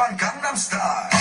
by Gangnam Style.